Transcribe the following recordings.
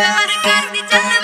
I'm gonna Mari kardi jangan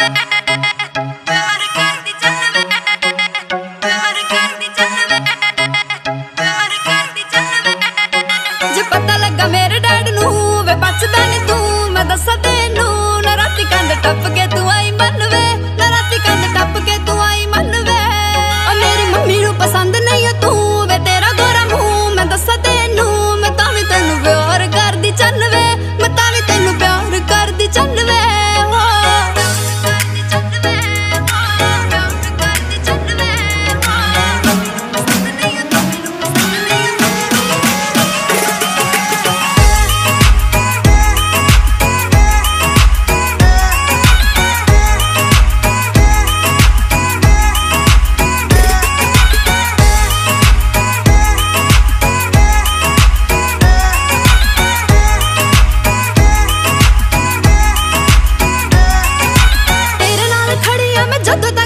真的。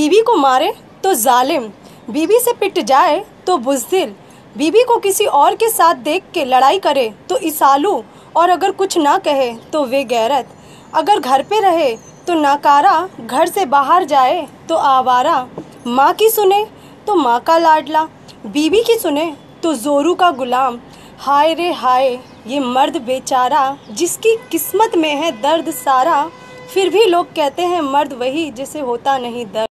बीवी को मारे तो जालिम बीवी से पिट जाए तो बुजदिल बीवी को किसी और के साथ देख के लड़ाई करे तो इसालू, और अगर कुछ ना कहे तो वे गैरत। अगर घर पे रहे तो नाकारा, घर से बाहर जाए तो आवारा। माँ की सुने तो माँ का लाडला बीवी की सुने तो जोरू का गुलाम। हाय रे हाय, ये मर्द बेचारा जिसकी किस्मत में है दर्द सारा, फिर भी लोग कहते हैं मर्द वही जिसे होता नहीं दर्द।